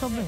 so bene.